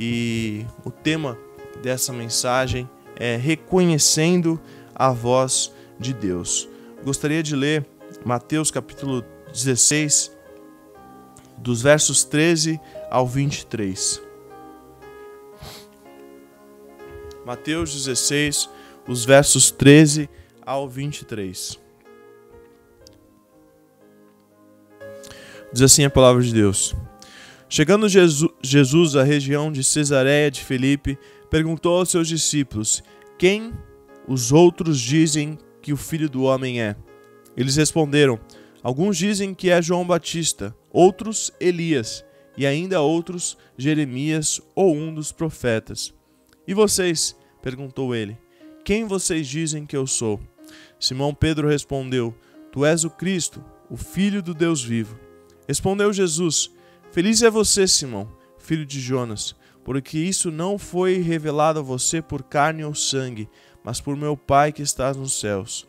e o tema dessa mensagem é reconhecendo a voz de Deus. Gostaria de ler Mateus capítulo 16, dos versos 13 ao 23. Mateus 16, os versos 13 ao 23. Diz assim a palavra de Deus. Chegando Jesus à região de Cesareia de Filipe, perguntou aos seus discípulos: Quem os outros dizem que o filho do homem é? Eles responderam: Alguns dizem que é João Batista, outros Elias, e ainda outros Jeremias ou um dos profetas. E vocês? perguntou ele: Quem vocês dizem que eu sou? Simão Pedro respondeu: Tu és o Cristo, o Filho do Deus vivo. Respondeu Jesus: Feliz é você, Simão, filho de Jonas, porque isso não foi revelado a você por carne ou sangue, mas por meu Pai que está nos céus.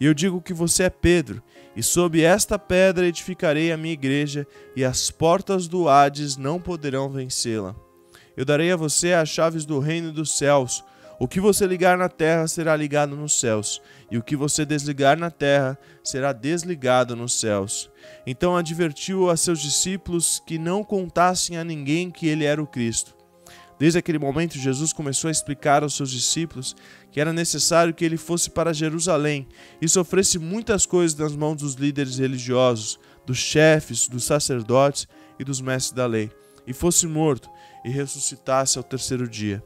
E eu digo que você é Pedro, e sob esta pedra edificarei a minha igreja, e as portas do Hades não poderão vencê-la. Eu darei a você as chaves do reino dos céus. O que você ligar na terra será ligado nos céus, e o que você desligar na terra será desligado nos céus. Então advertiu a seus discípulos que não contassem a ninguém que ele era o Cristo. Desde aquele momento, Jesus começou a explicar aos seus discípulos que era necessário que ele fosse para Jerusalém e sofresse muitas coisas nas mãos dos líderes religiosos, dos chefes, dos sacerdotes e dos mestres da lei, e fosse morto e ressuscitasse ao terceiro dia.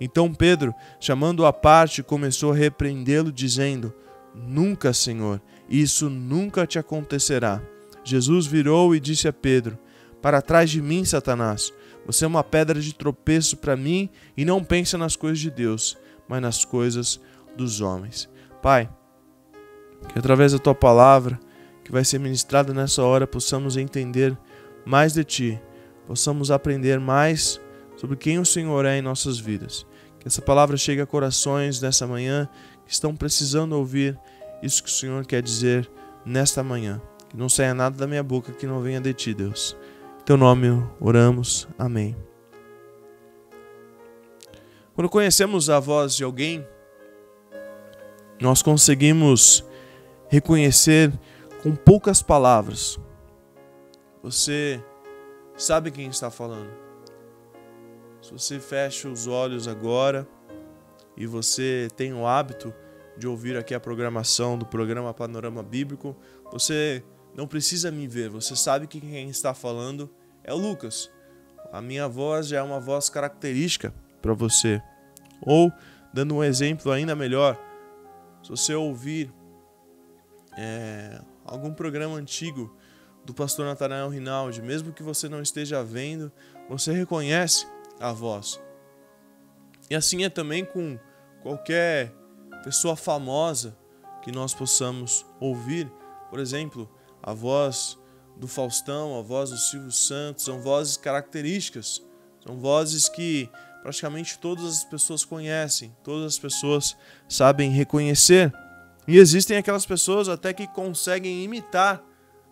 Então Pedro, chamando-o à parte, começou a repreendê-lo, dizendo: Nunca, Senhor, isso nunca te acontecerá. Jesus virou e disse a Pedro: Para trás de mim, Satanás, você é uma pedra de tropeço para mim e não pensa nas coisas de Deus, mas nas coisas dos homens. Pai, que através da tua palavra, que vai ser ministrada nessa hora, possamos entender mais de ti, possamos aprender mais sobre quem o Senhor é em nossas vidas. Que essa palavra chegue a corações nessa manhã que estão precisando ouvir isso que o Senhor quer dizer nesta manhã. Que não saia nada da minha boca que não venha de ti, Deus. Em teu nome oramos. Amém. Quando conhecemos a voz de alguém, nós conseguimos reconhecer com poucas palavras. Você sabe quem está falando. Se você fecha os olhos agora e você tem o hábito de ouvir aqui a programação do programa Panorama Bíblico, você não precisa me ver, você sabe que quem está falando é o Lucas. A minha voz já é uma voz característica para você. Ou, dando um exemplo ainda melhor, se você ouvir é, algum programa antigo do pastor Natanael Rinaldi, mesmo que você não esteja vendo, você reconhece a voz. E assim é também com qualquer pessoa famosa que nós possamos ouvir. Por exemplo, a voz do Faustão, a voz do Silvio Santos, são vozes características, são vozes que praticamente todas as pessoas conhecem, todas as pessoas sabem reconhecer. E existem aquelas pessoas até que conseguem imitar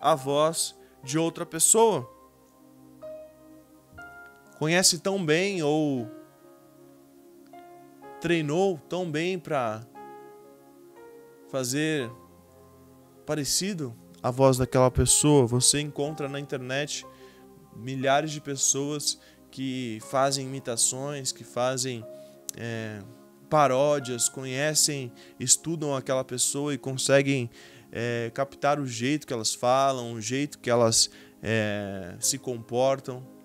a voz de outra pessoa conhece tão bem ou treinou tão bem para fazer parecido a voz daquela pessoa. Você encontra na internet milhares de pessoas que fazem imitações, que fazem é, paródias, conhecem, estudam aquela pessoa e conseguem é, captar o jeito que elas falam, o jeito que elas é, se comportam.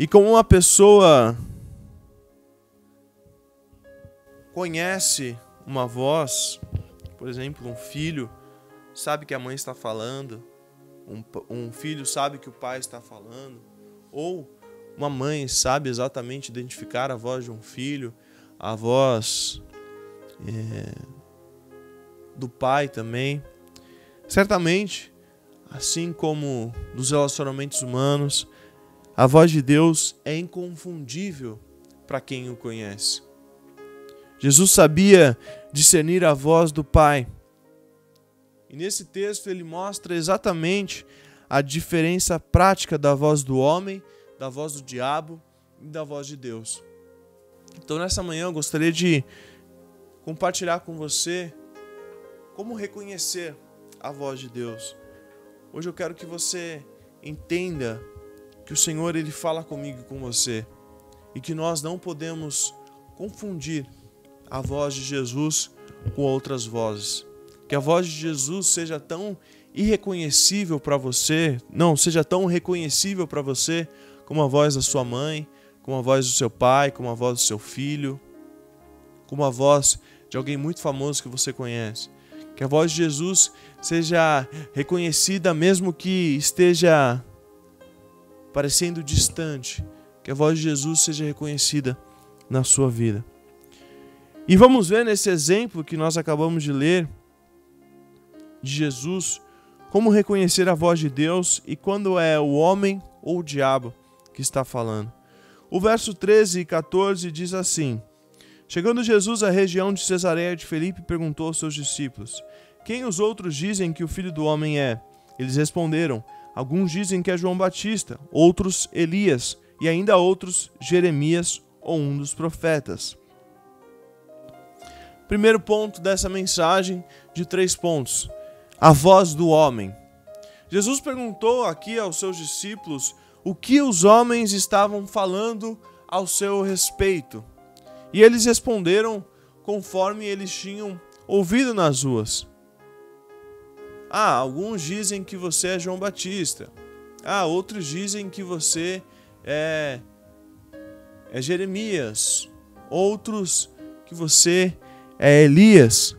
E como uma pessoa conhece uma voz, por exemplo, um filho sabe que a mãe está falando, um, um filho sabe que o pai está falando, ou uma mãe sabe exatamente identificar a voz de um filho, a voz é, do pai também. Certamente, assim como nos relacionamentos humanos, a voz de Deus é inconfundível para quem o conhece. Jesus sabia discernir a voz do Pai. E nesse texto ele mostra exatamente a diferença prática da voz do homem da voz do diabo e da voz de Deus. Então, nessa manhã, eu gostaria de compartilhar com você como reconhecer a voz de Deus. Hoje eu quero que você entenda que o Senhor ele fala comigo e com você e que nós não podemos confundir a voz de Jesus com outras vozes. Que a voz de Jesus seja tão irreconhecível para você, não, seja tão reconhecível para você como a voz da sua mãe, como a voz do seu pai, como a voz do seu filho, como a voz de alguém muito famoso que você conhece. Que a voz de Jesus seja reconhecida mesmo que esteja parecendo distante. Que a voz de Jesus seja reconhecida na sua vida. E vamos ver nesse exemplo que nós acabamos de ler de Jesus como reconhecer a voz de Deus e quando é o homem ou o diabo que está falando. O verso 13 e 14 diz assim: Chegando Jesus à região de Cesareia de Felipe, perguntou aos seus discípulos: Quem os outros dizem que o filho do homem é? Eles responderam: Alguns dizem que é João Batista, outros Elias, e ainda outros Jeremias ou um dos profetas. Primeiro ponto dessa mensagem de três pontos: a voz do homem. Jesus perguntou aqui aos seus discípulos o que os homens estavam falando ao seu respeito. E eles responderam conforme eles tinham ouvido nas ruas. Ah, alguns dizem que você é João Batista. Ah, outros dizem que você é, é Jeremias. Outros que você é Elias.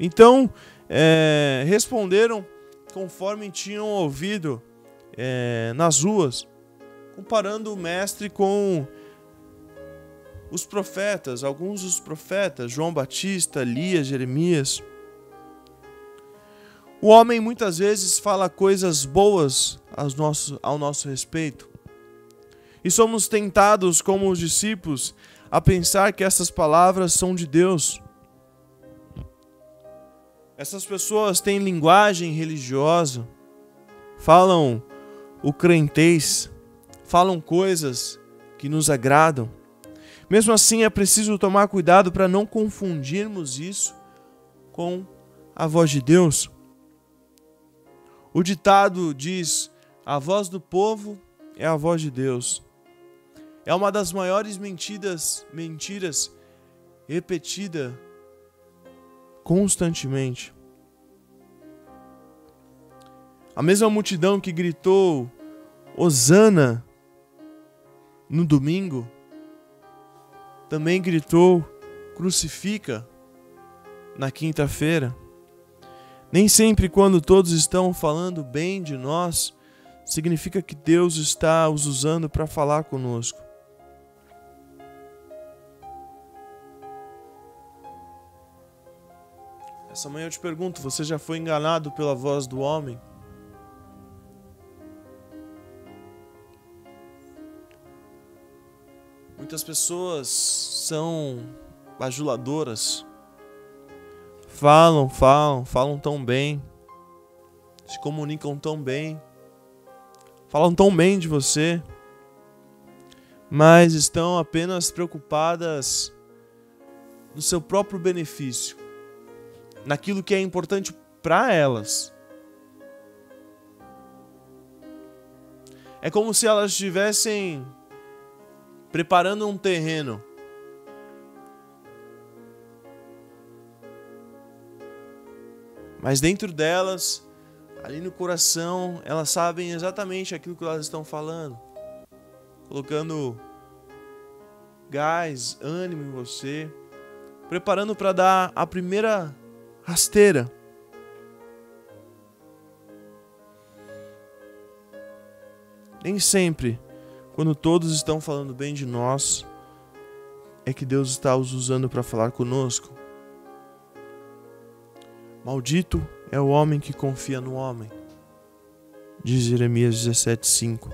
Então, é, responderam conforme tinham ouvido é, nas ruas, comparando o mestre com os profetas, alguns dos profetas, João Batista, Elias, Jeremias. O homem muitas vezes fala coisas boas ao nosso respeito. E somos tentados, como os discípulos, a pensar que essas palavras são de Deus. Essas pessoas têm linguagem religiosa, falam o crentez, falam coisas que nos agradam. Mesmo assim, é preciso tomar cuidado para não confundirmos isso com a voz de Deus. O ditado diz: a voz do povo é a voz de Deus. É uma das maiores mentiras, mentiras repetida constantemente. A mesma multidão que gritou Osana no domingo também gritou crucifica na quinta-feira. Nem sempre, quando todos estão falando bem de nós, significa que Deus está os usando para falar conosco. Essa manhã eu te pergunto: você já foi enganado pela voz do homem? Muitas pessoas são bajuladoras. Falam, falam, falam tão bem. Se comunicam tão bem. Falam tão bem de você. Mas estão apenas preocupadas no seu próprio benefício. Naquilo que é importante para elas. É como se elas estivessem preparando um terreno. Mas dentro delas, ali no coração, elas sabem exatamente aquilo que elas estão falando, colocando gás, ânimo em você, preparando para dar a primeira rasteira. Nem sempre quando todos estão falando bem de nós, é que Deus está os usando para falar conosco. Maldito é o homem que confia no homem, diz Jeremias 17,5.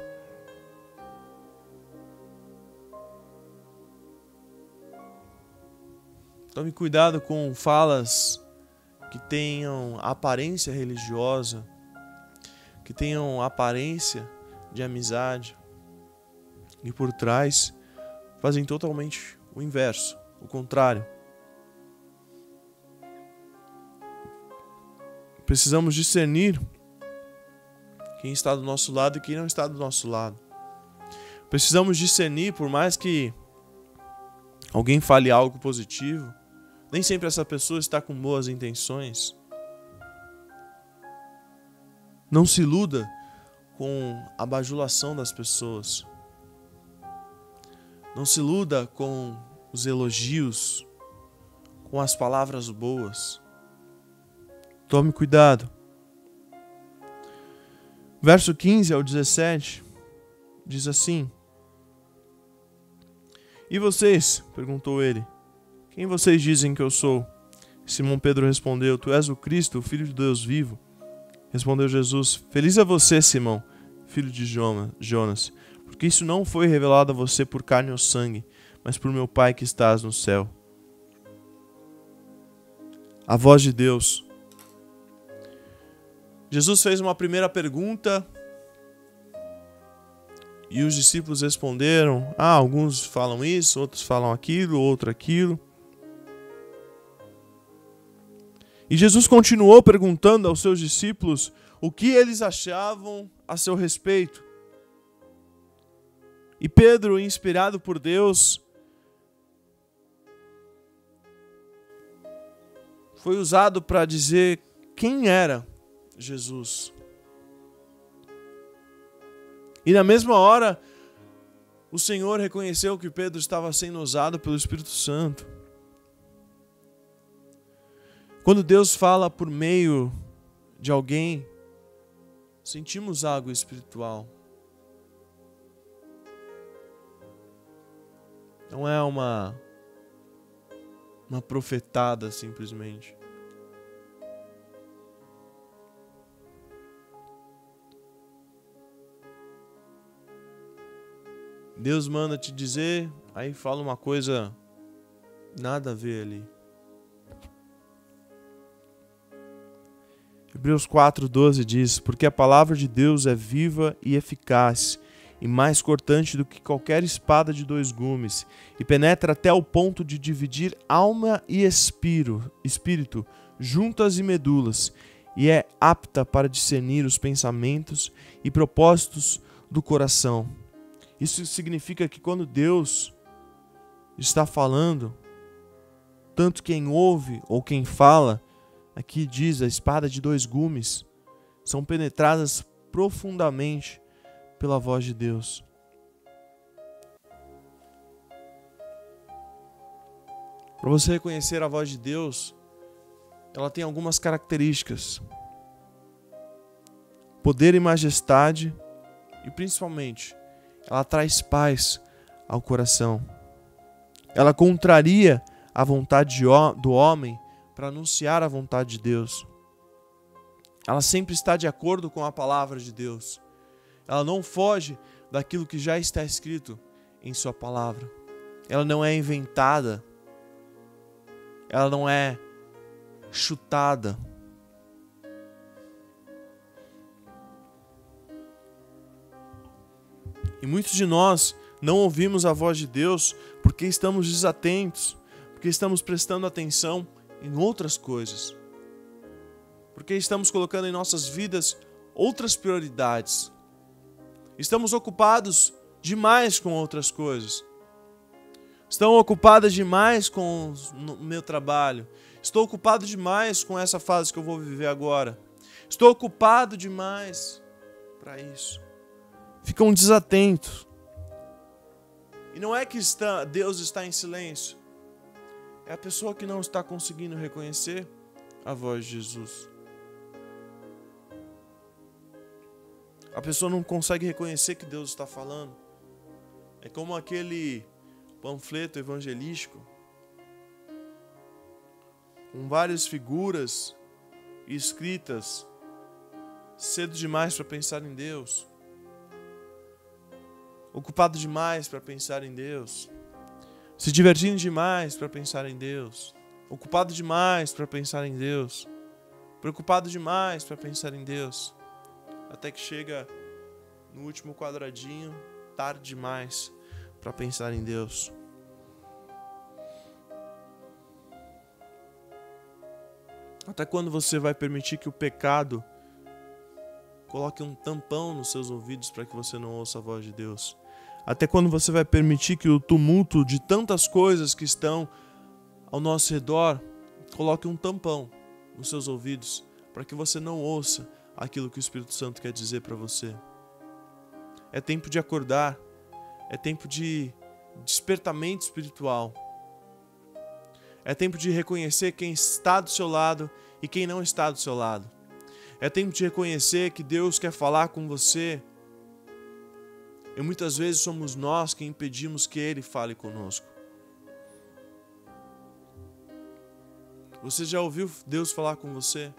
Tome cuidado com falas que tenham aparência religiosa, que tenham aparência de amizade. e por trás fazem totalmente o inverso, o contrário. Precisamos discernir quem está do nosso lado e quem não está do nosso lado. Precisamos discernir, por mais que alguém fale algo positivo, nem sempre essa pessoa está com boas intenções. Não se iluda com a bajulação das pessoas. Não se iluda com os elogios, com as palavras boas. Tome cuidado. Verso 15 ao 17 diz assim: E vocês? perguntou ele. Quem vocês dizem que eu sou? Simão Pedro respondeu: Tu és o Cristo, o Filho de Deus vivo. Respondeu Jesus: Feliz é você, Simão, filho de Jonas, porque isso não foi revelado a você por carne ou sangue, mas por meu Pai que estás no céu. A voz de Deus. Jesus fez uma primeira pergunta e os discípulos responderam: Ah, alguns falam isso, outros falam aquilo, outro aquilo. E Jesus continuou perguntando aos seus discípulos o que eles achavam a seu respeito. E Pedro, inspirado por Deus, foi usado para dizer quem era Jesus. E na mesma hora, o Senhor reconheceu que Pedro estava sendo usado pelo Espírito Santo. Quando Deus fala por meio de alguém, sentimos algo espiritual. Não é uma uma profetada simplesmente. Deus manda te dizer, aí fala uma coisa nada a ver ali. Hebreus 4,12 diz: Porque a palavra de Deus é viva e eficaz, e mais cortante do que qualquer espada de dois gumes, e penetra até o ponto de dividir alma e espírito, espírito juntas e medulas, e é apta para discernir os pensamentos e propósitos do coração. Isso significa que quando Deus está falando, tanto quem ouve ou quem fala aqui diz a espada de dois gumes, são penetradas profundamente pela voz de Deus. Para você reconhecer a voz de Deus, ela tem algumas características: poder e majestade, e principalmente, ela traz paz ao coração. Ela contraria a vontade do homem para anunciar a vontade de Deus. Ela sempre está de acordo com a palavra de Deus. Ela não foge daquilo que já está escrito em Sua palavra. Ela não é inventada. Ela não é chutada. E muitos de nós não ouvimos a voz de Deus porque estamos desatentos, porque estamos prestando atenção em outras coisas. Porque estamos colocando em nossas vidas outras prioridades. Estamos ocupados demais com outras coisas. Estão ocupadas demais com o meu trabalho. Estou ocupado demais com essa fase que eu vou viver agora. Estou ocupado demais para isso. Ficam desatentos. E não é que está, Deus está em silêncio é a pessoa que não está conseguindo reconhecer a voz de Jesus. A pessoa não consegue reconhecer que Deus está falando. É como aquele panfleto evangelístico com várias figuras escritas cedo demais para pensar em Deus, ocupado demais para pensar em Deus se divertindo demais para pensar em Deus, ocupado demais para pensar em Deus, preocupado demais para pensar em Deus, até que chega no último quadradinho, tarde demais para pensar em Deus. Até quando você vai permitir que o pecado coloque um tampão nos seus ouvidos para que você não ouça a voz de Deus? Até quando você vai permitir que o tumulto de tantas coisas que estão ao nosso redor coloque um tampão nos seus ouvidos para que você não ouça aquilo que o Espírito Santo quer dizer para você? É tempo de acordar, é tempo de despertamento espiritual. É tempo de reconhecer quem está do seu lado e quem não está do seu lado. É tempo de reconhecer que Deus quer falar com você. E muitas vezes somos nós quem impedimos que Ele fale conosco. Você já ouviu Deus falar com você?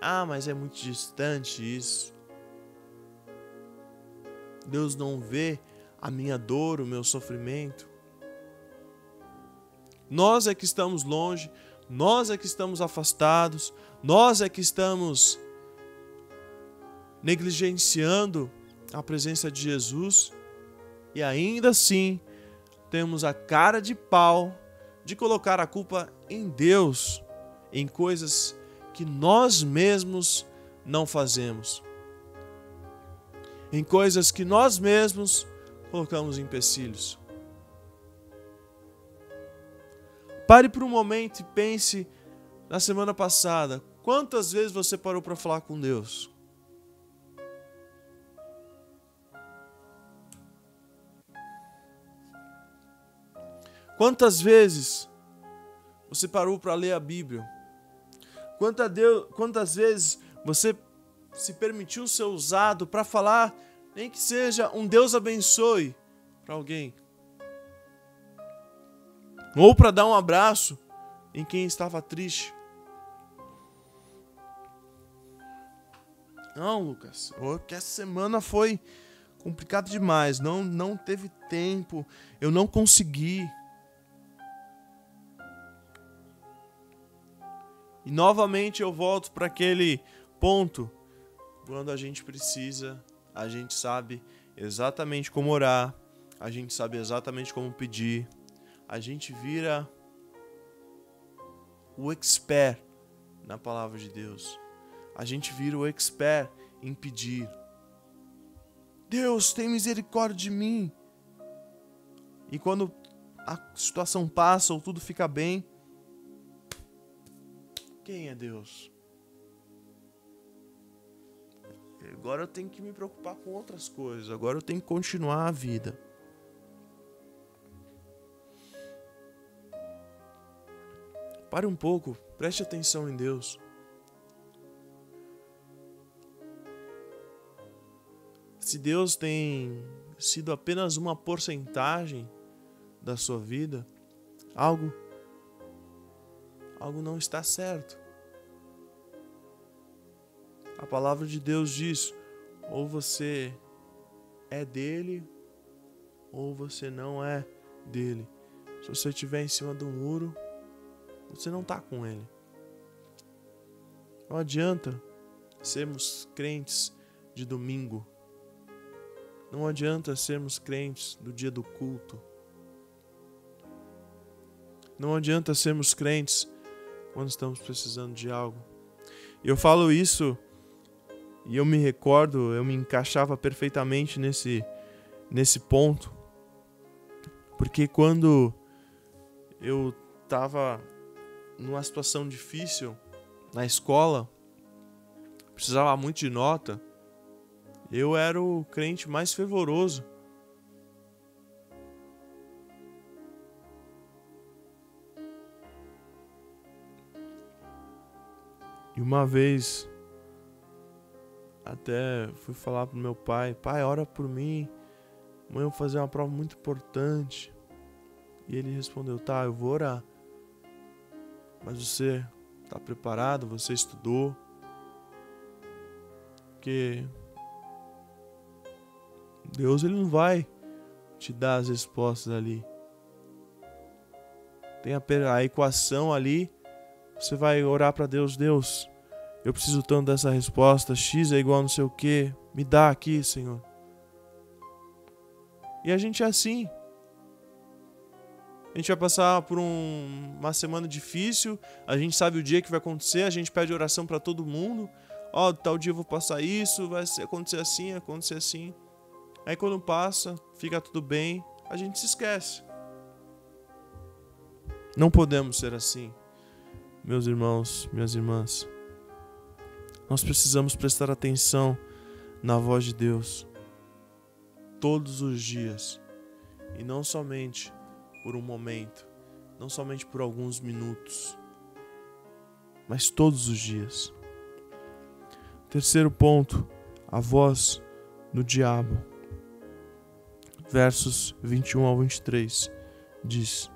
Ah, mas é muito distante isso. Deus não vê a minha dor, o meu sofrimento. Nós é que estamos longe, nós é que estamos afastados, nós é que estamos negligenciando a presença de Jesus e ainda assim temos a cara de pau de colocar a culpa em Deus, em coisas que nós mesmos não fazemos, em coisas que nós mesmos colocamos empecilhos. Pare por um momento e pense na semana passada. Quantas vezes você parou para falar com Deus? Quantas vezes você parou para ler a Bíblia? Quantas, Deus, quantas vezes você se permitiu ser usado para falar, nem que seja um Deus abençoe para alguém? ou para dar um abraço em quem estava triste. Não, Lucas, que essa semana foi complicado demais, não não teve tempo, eu não consegui. E novamente eu volto para aquele ponto quando a gente precisa, a gente sabe exatamente como orar, a gente sabe exatamente como pedir, a gente vira o expert na palavra de Deus. A gente vira o expert em pedir. Deus, tem misericórdia de mim. E quando a situação passa ou tudo fica bem, quem é Deus? Agora eu tenho que me preocupar com outras coisas. Agora eu tenho que continuar a vida. Pare um pouco, preste atenção em Deus. Se Deus tem sido apenas uma porcentagem da sua vida, algo algo não está certo. A palavra de Deus diz: ou você é dele, ou você não é dele. Se você estiver em cima do muro, você não está com Ele. Não adianta sermos crentes de domingo. Não adianta sermos crentes do dia do culto. Não adianta sermos crentes quando estamos precisando de algo. Eu falo isso e eu me recordo, eu me encaixava perfeitamente nesse nesse ponto. Porque quando eu estava numa situação difícil na escola, precisava muito de nota, eu era o crente mais fervoroso. E uma vez até fui falar pro meu pai, pai, ora por mim. Amanhã eu vou fazer uma prova muito importante. E ele respondeu, tá, eu vou orar. Mas você está preparado? Você estudou? Porque Deus ele não vai te dar as respostas ali. Tem a, a equação ali. Você vai orar para Deus, Deus, eu preciso tanto dessa resposta. X é igual não sei o que. Me dá aqui, Senhor. E a gente é assim. A gente vai passar por um, uma semana difícil, a gente sabe o dia que vai acontecer, a gente pede oração para todo mundo. Ó, oh, tal dia eu vou passar isso, vai acontecer assim, acontecer assim. Aí quando passa, fica tudo bem, a gente se esquece. Não podemos ser assim, meus irmãos, minhas irmãs. Nós precisamos prestar atenção na voz de Deus todos os dias e não somente por um momento, não somente por alguns minutos, mas todos os dias. Terceiro ponto, a voz do diabo. Versos 21 ao 23 diz: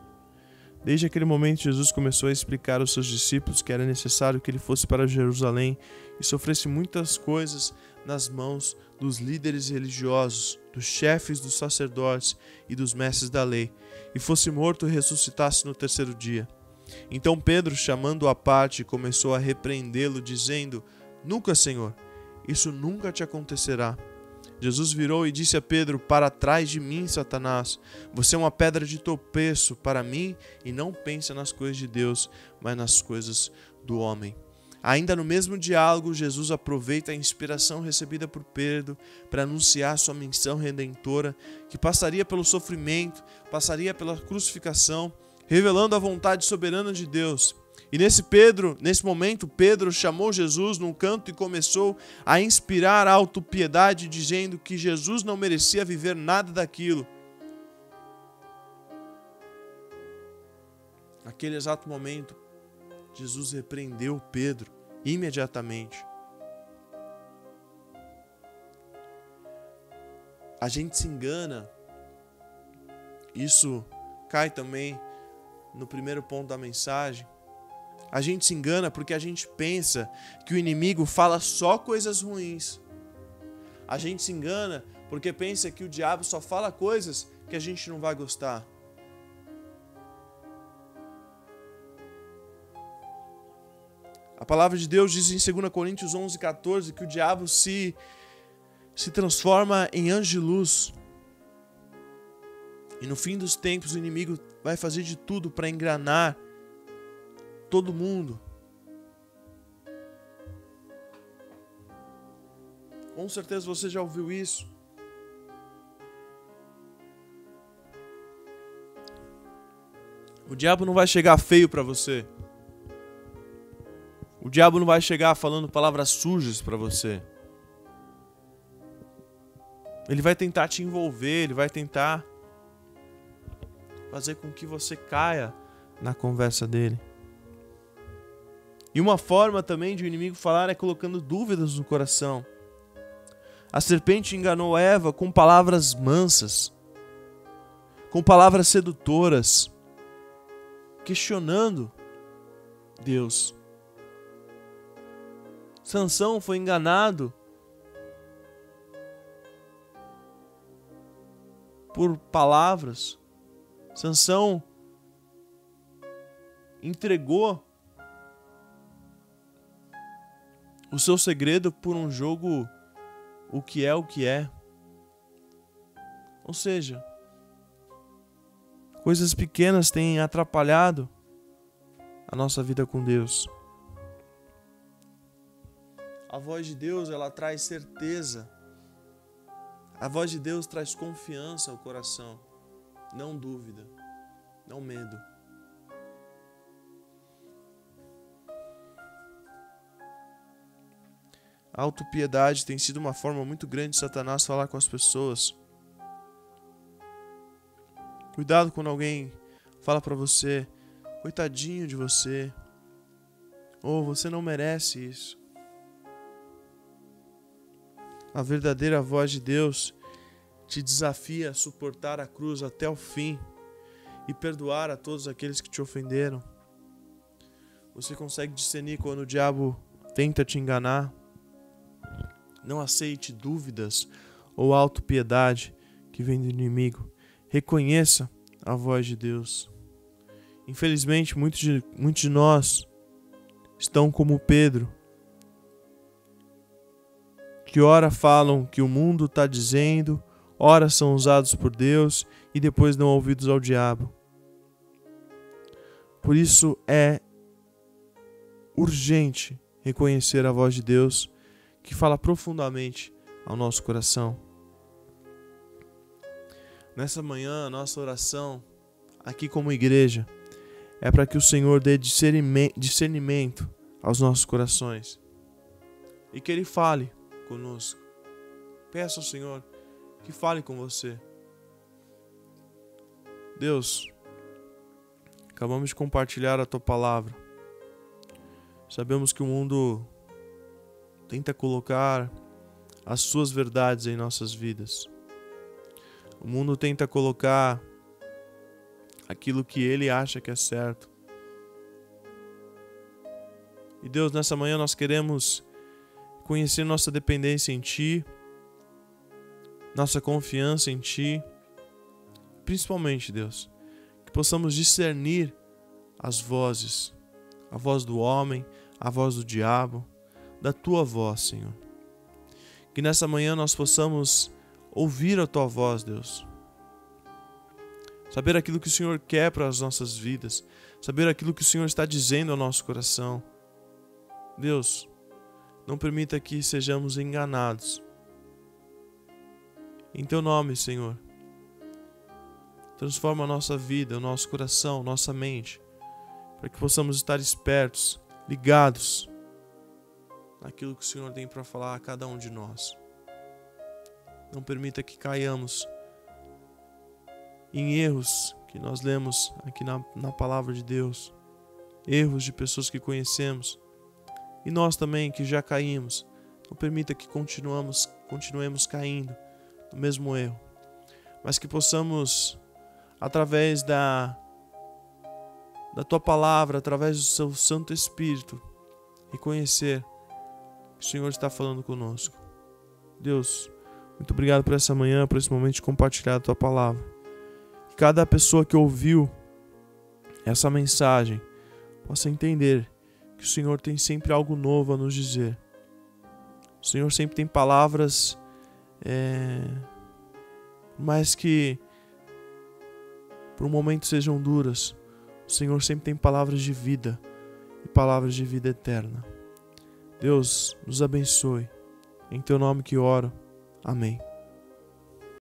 Desde aquele momento, Jesus começou a explicar aos seus discípulos que era necessário que ele fosse para Jerusalém e sofresse muitas coisas nas mãos dos líderes religiosos, dos chefes dos sacerdotes e dos mestres da lei, e fosse morto e ressuscitasse no terceiro dia. Então Pedro, chamando-o à parte, começou a repreendê-lo, dizendo: Nunca, Senhor, isso nunca te acontecerá. Jesus virou e disse a Pedro: Para trás de mim, Satanás. Você é uma pedra de tropeço para mim e não pensa nas coisas de Deus, mas nas coisas do homem. Ainda no mesmo diálogo, Jesus aproveita a inspiração recebida por Pedro para anunciar sua missão redentora, que passaria pelo sofrimento, passaria pela crucificação, revelando a vontade soberana de Deus. E nesse Pedro, nesse momento, Pedro chamou Jesus num canto e começou a inspirar autopiedade, dizendo que Jesus não merecia viver nada daquilo. Naquele exato momento, Jesus repreendeu Pedro imediatamente. A gente se engana. Isso cai também no primeiro ponto da mensagem a gente se engana porque a gente pensa que o inimigo fala só coisas ruins. A gente se engana porque pensa que o diabo só fala coisas que a gente não vai gostar. A palavra de Deus diz em 2 Coríntios 11, 14 que o diabo se, se transforma em anjo de luz. E no fim dos tempos o inimigo vai fazer de tudo para enganar todo mundo. Com certeza você já ouviu isso. O diabo não vai chegar feio para você. O diabo não vai chegar falando palavras sujas para você. Ele vai tentar te envolver, ele vai tentar fazer com que você caia na conversa dele. E uma forma também de o inimigo falar é colocando dúvidas no coração. A serpente enganou Eva com palavras mansas, com palavras sedutoras, questionando Deus. Sansão foi enganado por palavras. Sansão entregou o seu segredo por um jogo o que é o que é. Ou seja, coisas pequenas têm atrapalhado a nossa vida com Deus. A voz de Deus, ela traz certeza. A voz de Deus traz confiança ao coração, não dúvida, não medo. A autopiedade tem sido uma forma muito grande de Satanás falar com as pessoas. Cuidado quando alguém fala para você, coitadinho de você, ou você não merece isso. A verdadeira voz de Deus te desafia a suportar a cruz até o fim e perdoar a todos aqueles que te ofenderam. Você consegue discernir quando o diabo tenta te enganar? Não aceite dúvidas ou autopiedade que vem do inimigo. Reconheça a voz de Deus. Infelizmente, muitos de, muitos de nós estão como Pedro, que ora falam que o mundo está dizendo, ora são usados por Deus e depois dão ouvidos ao diabo. Por isso é urgente reconhecer a voz de Deus que fala profundamente ao nosso coração. Nessa manhã, nossa oração aqui como igreja é para que o Senhor dê discernimento aos nossos corações e que Ele fale conosco. Peça ao Senhor que fale com você. Deus, acabamos de compartilhar a Tua palavra. Sabemos que o mundo tenta colocar as Suas verdades em nossas vidas. O mundo tenta colocar aquilo que ele acha que é certo. E Deus, nessa manhã nós queremos conhecer nossa dependência em Ti, nossa confiança em Ti, principalmente, Deus, que possamos discernir as vozes, a voz do homem, a voz do diabo, da Tua voz, Senhor. Que nessa manhã nós possamos ouvir a Tua voz, Deus saber aquilo que o Senhor quer para as nossas vidas, saber aquilo que o Senhor está dizendo ao nosso coração. Deus, não permita que sejamos enganados. Em teu nome, Senhor, transforma a nossa vida, o nosso coração, nossa mente, para que possamos estar espertos, ligados naquilo que o Senhor tem para falar a cada um de nós. Não permita que caiamos em erros que nós lemos aqui na, na palavra de Deus, erros de pessoas que conhecemos, e nós também que já caímos. Não permita que continuamos, continuemos caindo no mesmo erro, mas que possamos, através da, da tua palavra, através do seu Santo Espírito, reconhecer o Senhor está falando conosco. Deus, muito obrigado por essa manhã, por esse momento de compartilhar a tua palavra cada pessoa que ouviu essa mensagem possa entender que o Senhor tem sempre algo novo a nos dizer. O Senhor sempre tem palavras, é, mais que por um momento sejam duras, o Senhor sempre tem palavras de vida e palavras de vida eterna. Deus nos abençoe. Em teu nome que oro. Amém.